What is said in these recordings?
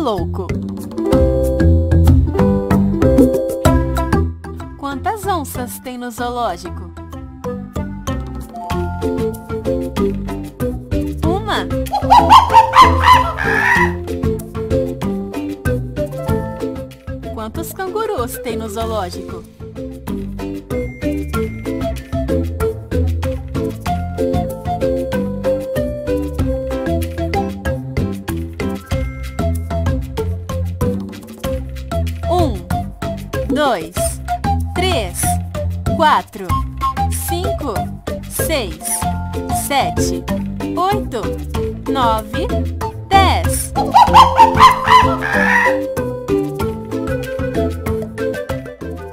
louco. Quantas onças tem no zoológico? Uma. Quantos cangurus tem no zoológico? Dois, três, quatro, cinco, seis, sete, oito, nove, dez.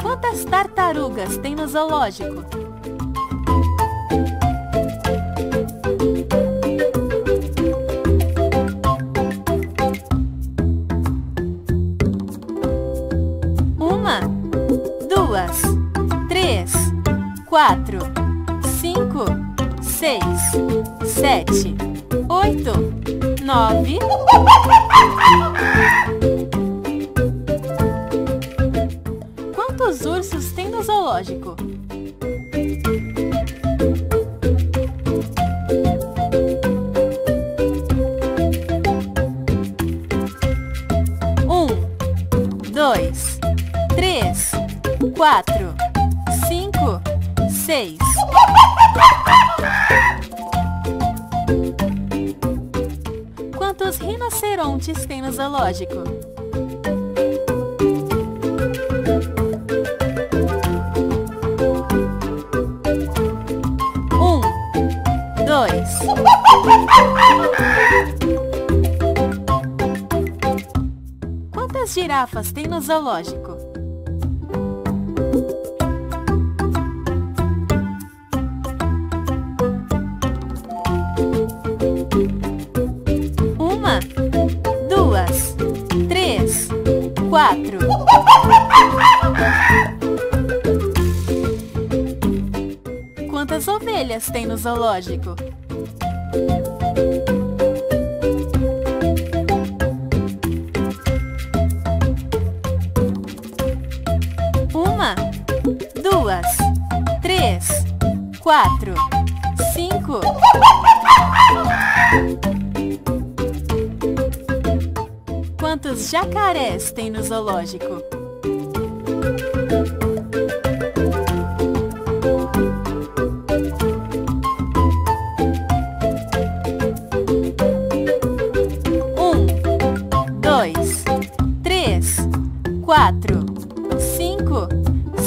Quantas tartarugas tem no zoológico? Quatro, cinco, seis, sete, oito, nove. Quantos ursos tem no zoológico? Um, dois, três, quatro, cinco, seis. Quantos rinocerontes tem no zoológico? Um, dois. Quantas girafas tem no zoológico? Quatro. Quantas ovelhas tem no zoológico? Uma, duas, três, quatro, cinco. Quantos jacarés tem no zoológico? Um, dois, três, quatro, cinco,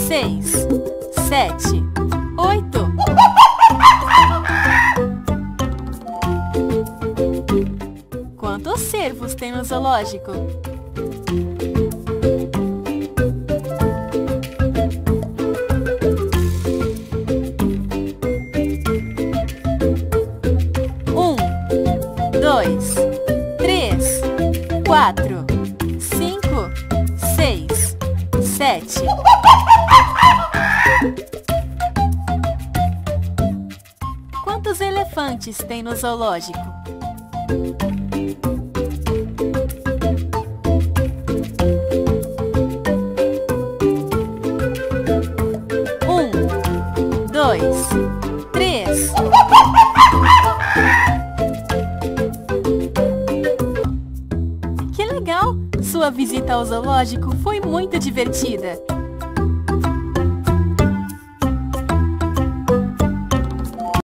seis, sete, Cervos tem no zoológico? Um, dois, três, quatro, cinco, seis, sete. Quantos elefantes tem no zoológico? Visita ao zoológico foi muito divertida.